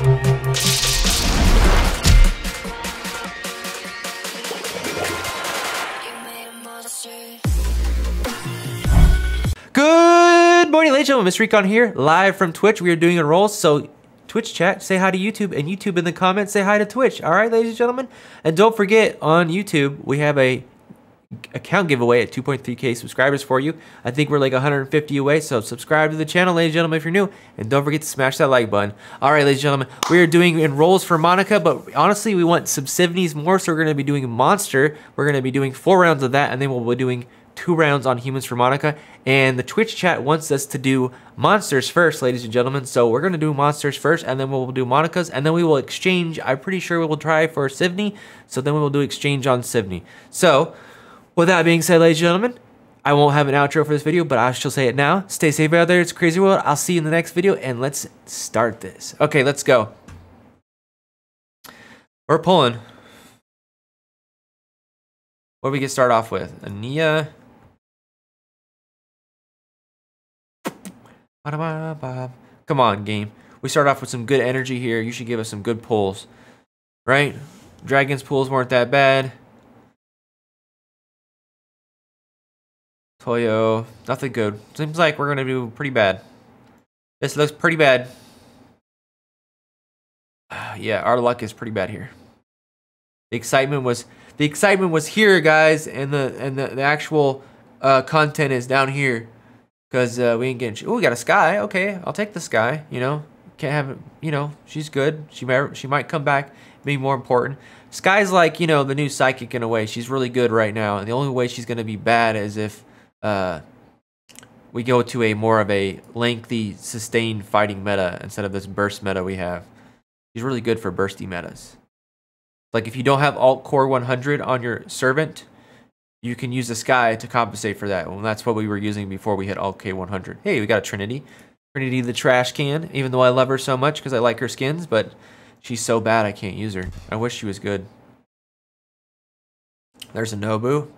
Good morning, ladies and gentlemen. Mr. Recon here, live from Twitch. We are doing a roll, so Twitch chat, say hi to YouTube, and YouTube in the comments, say hi to Twitch. All right, ladies and gentlemen? And don't forget, on YouTube, we have a account giveaway at 2.3k subscribers for you. I think we're like 150 away, so subscribe to the channel, ladies and gentlemen, if you're new, and don't forget to smash that like button. All right, ladies and gentlemen, we are doing enrolls for Monica, but honestly, we want some Sivnies more, so we're going to be doing Monster. We're going to be doing four rounds of that, and then we'll be doing two rounds on Humans for Monica. And the Twitch chat wants us to do Monsters first, ladies and gentlemen. So we're going to do Monsters first, and then we'll do Monica's, and then we will exchange. I'm pretty sure we will try for Sivney, so then we will do exchange on Sivney. So, with that being said, ladies and gentlemen, I won't have an outro for this video, but I shall say it now. Stay safe out there. It's crazy world. I'll see you in the next video, and let's start this. Okay, let's go. We're pulling. What do we get start off with? Ania. Come on, game. We start off with some good energy here. You should give us some good pulls. Right? Dragon's pulls weren't that bad. Toyo, nothing good. Seems like we're to do pretty bad. This looks pretty bad. yeah, our luck is pretty bad here. The excitement was the excitement was here, guys, and the and the, the actual uh, content is down here. Because uh, we ain't getting. Oh, we got a sky. Okay, I'll take the sky. You know, can't have. it. You know, she's good. She might. She might come back. Be more important. Sky's like you know the new psychic in a way. She's really good right now, and the only way she's gonna be bad is if uh, we go to a more of a lengthy, sustained fighting meta instead of this burst meta we have. He's really good for bursty metas. Like if you don't have alt core 100 on your servant, you can use the sky to compensate for that. Well, that's what we were using before we hit Alt K100. Hey, we got a Trinity. Trinity the trash can, even though I love her so much because I like her skins, but she's so bad I can't use her. I wish she was good. There's a Nobu.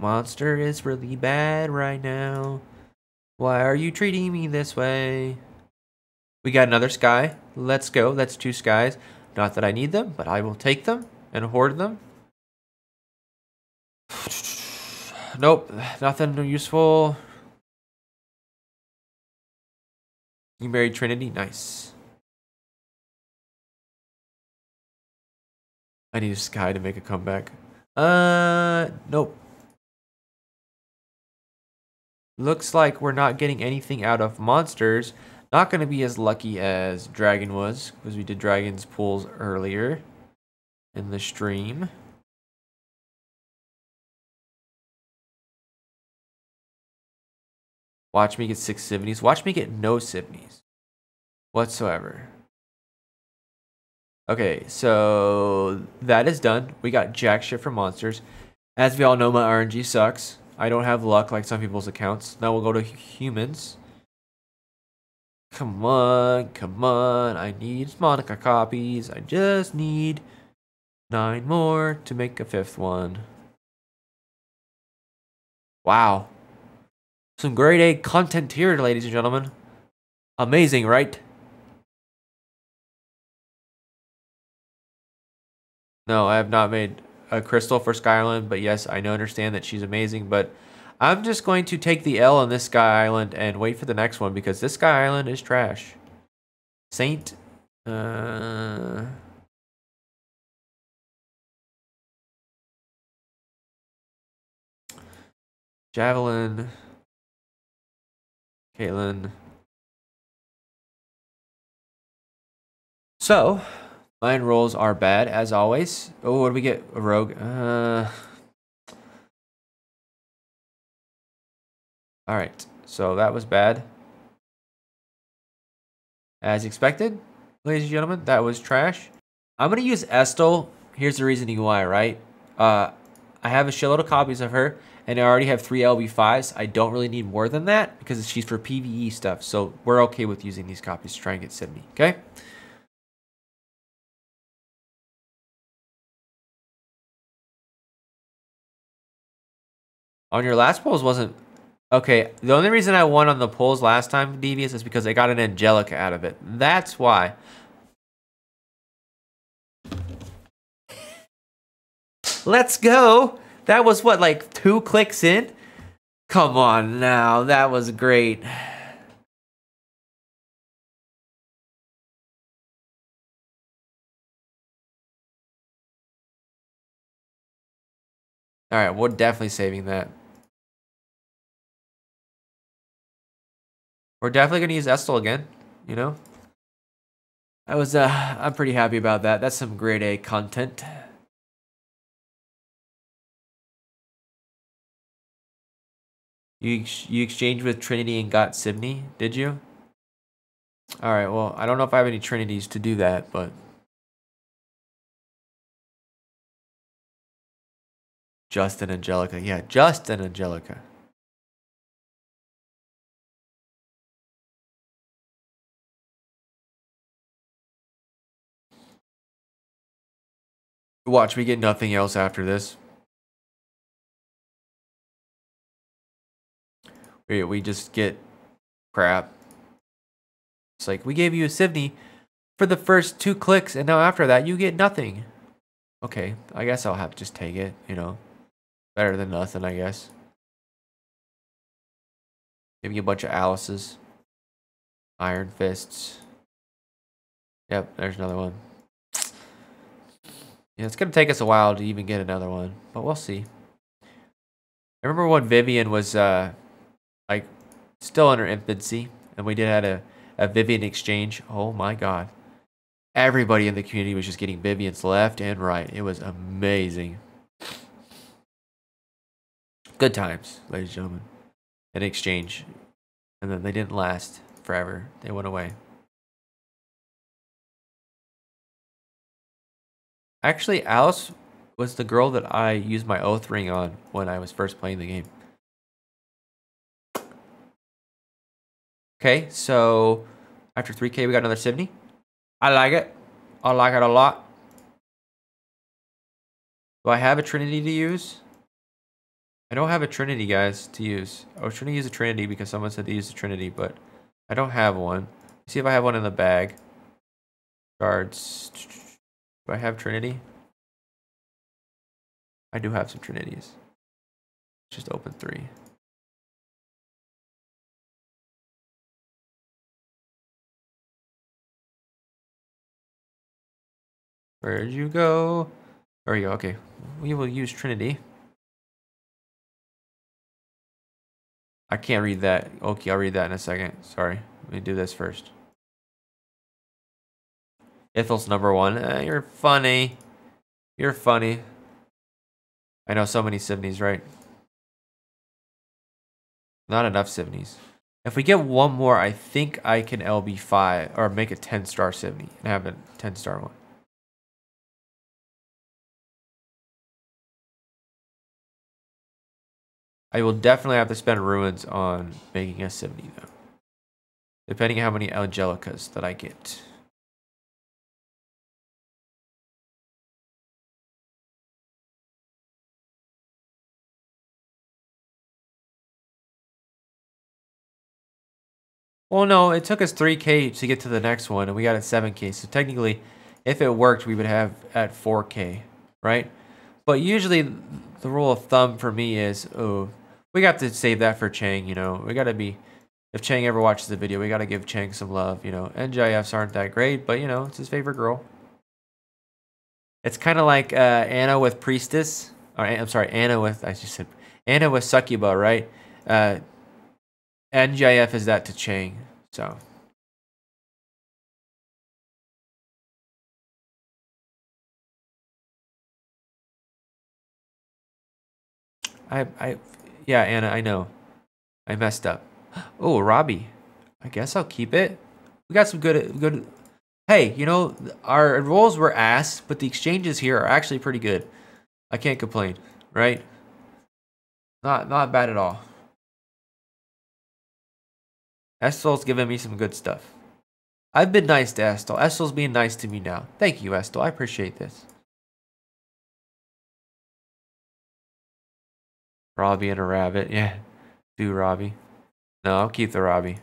Monster is really bad right now. Why are you treating me this way? We got another sky. Let's go. That's two skies. Not that I need them, but I will take them and hoard them. Nope, nothing useful. You married Trinity? Nice. I need a Sky to make a comeback. Uh, nope. Looks like we're not getting anything out of monsters. Not going to be as lucky as Dragon was, because we did Dragon's pulls earlier in the stream. Watch me get six Sivnies. Watch me get no Sivnies whatsoever. Okay, so that is done. We got jack shit for monsters. As we all know, my RNG sucks. I don't have luck like some people's accounts. Now we'll go to humans. Come on, come on. I need Monica copies. I just need Nine more to make a fifth one. Wow. Some grade A content here, ladies and gentlemen. Amazing, right? No, I have not made a crystal for Sky Island, but yes, I know understand that she's amazing, but I'm just going to take the L on this Sky Island and wait for the next one because this Sky Island is trash. Saint, uh, Javelin. Caitlin. So, mine rolls are bad, as always. Oh, what do we get? A rogue. Uh... Alright, so that was bad. As expected, ladies and gentlemen, that was trash. I'm going to use Estel. Here's the reasoning why, right? Uh, I have a shitload of copies of her and I already have three LB5s. I don't really need more than that because she's for PvE stuff. So we're okay with using these copies to try and get Sivney, okay? On your last polls wasn't Okay, the only reason I won on the polls last time, Devious, is because I got an Angelica out of it. That's why. Let's go. That was what, like two clicks in? Come on now, that was great. All right, we're definitely saving that. We're definitely gonna use Estel again, you know? I was, uh, I'm pretty happy about that. That's some grade A content. You, ex you exchanged with Trinity and got Sivney, did you? Alright, well, I don't know if I have any Trinities to do that, but... Justin Angelica. Yeah, Justin Angelica. Watch me get nothing else after this. We, we just get crap. It's like, we gave you a Sivney for the first two clicks, and now after that, you get nothing. Okay, I guess I'll have to just take it, you know. Better than nothing, I guess. Maybe a bunch of Alice's. Iron Fists. Yep, there's another one. Yeah, it's going to take us a while to even get another one, but we'll see. I remember when Vivian was, uh, like, still in her infancy, and we did had a, a Vivian exchange. Oh my god. Everybody in the community was just getting Vivians left and right. It was amazing. Good times, ladies and gentlemen. An exchange. And then they didn't last forever. They went away. Actually, Alice was the girl that I used my oath ring on when I was first playing the game. Okay, so after 3k we got another 70. I like it. I like it a lot. Do I have a Trinity to use? I don't have a Trinity, guys, to use. Oh, I was trying to use a Trinity because someone said to use a Trinity, but I don't have one. Let's see if I have one in the bag. Cards. Do I have Trinity? I do have some Trinities. Just open three. Where'd you go? There we go. Okay. We will use Trinity. I can't read that. Okay, I'll read that in a second. Sorry. Let me do this first. Estel's number one. Eh, you're funny. You're funny. I know so many Sivneys, right? Not enough Sivneys. If we get one more, I think I can LB5 or make a 10 star Sivney and have a 10 star one. I will definitely have to spend ruins on making a Sivney though. Depending on how many Angelicas that I get. Well, no, it took us 3K to get to the next one, and we got it 7K. So technically, if it worked, we would have at 4K, right? But usually, the rule of thumb for me is, oh, we got to save that for Chang, you know. We got to be, if Chang ever watches the video, we got to give Chang some love, you know. NJFs aren't that great, but, you know, it's his favorite girl. It's kind of like uh, Anna with Priestess. Or, I'm sorry, Anna with, I just said, Anna with Succuba, right? Uh, NJF is that to Chang. So. I, I, yeah, Anna, I know. I messed up. Oh, Robbie. I guess I'll keep it. We got some good, good. Hey, you know, our rolls were ass, but the exchanges here are actually pretty good. I can't complain, right? Not, not bad at all. Estel's giving me some good stuff. I've been nice to Estel. Estel's being nice to me now. Thank you, Estel. I appreciate this. Robbie and a rabbit, yeah. Do Robbie. No, I'll keep the Robbie.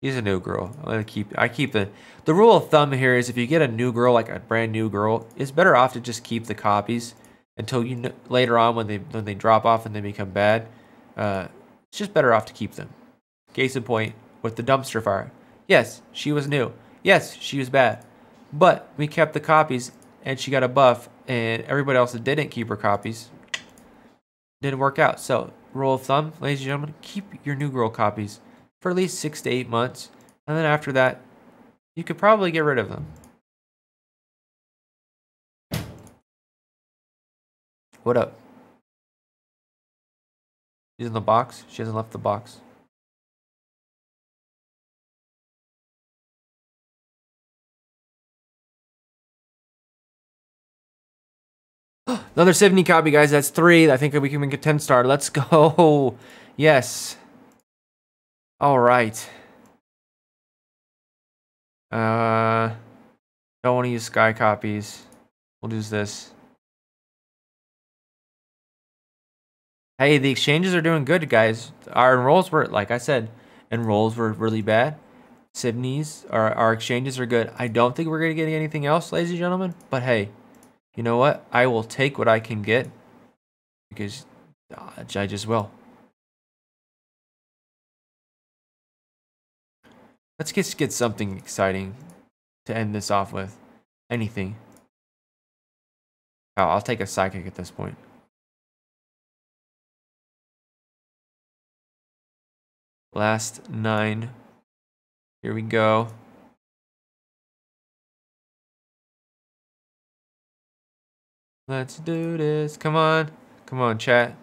He's a new girl. I'm gonna keep. I keep the. The rule of thumb here is if you get a new girl, like a brand new girl, it's better off to just keep the copies until you later on when they when they drop off and they become bad. Uh, it's just better off to keep them. Case in point with the dumpster fire. Yes, she was new. Yes, she was bad, but we kept the copies and she got a buff, and everybody else that didn't keep her copies didn't work out. So, rule of thumb, ladies and gentlemen, keep your new girl copies for at least six to eight months, and then after that, you could probably get rid of them. What up? She's in the box. She hasn't left the box. Another 70 copy, guys. That's three. I think we can make a 10 star. Let's go. Yes. All right. Uh, don't want to use sky copies. We'll use this. Hey, the exchanges are doing good, guys. Our enrolls were, like I said, enrolls were really bad. Sivney's, our, our exchanges are good. I don't think we're going to get anything else, ladies and gentlemen. But hey, you know what? I will take what I can get because uh, I just will. Let's just get something exciting to end this off with. Anything. Oh, I'll take a psychic at this point. Last nine. Here we go. Let's do this. Come on. Come on, chat.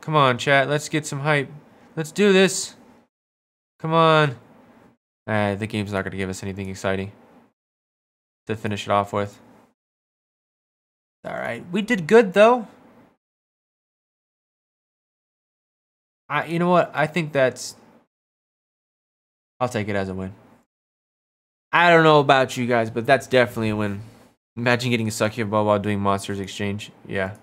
Come on, chat. Let's get some hype. Let's do this. Come on. Uh, the game's not going to give us anything exciting to finish it off with. All right. We did good, though. I, you know what? I think that's I'll take it as a win. I don't know about you guys, but that's definitely a win. Imagine getting a ball while doing Monsters Exchange. Yeah.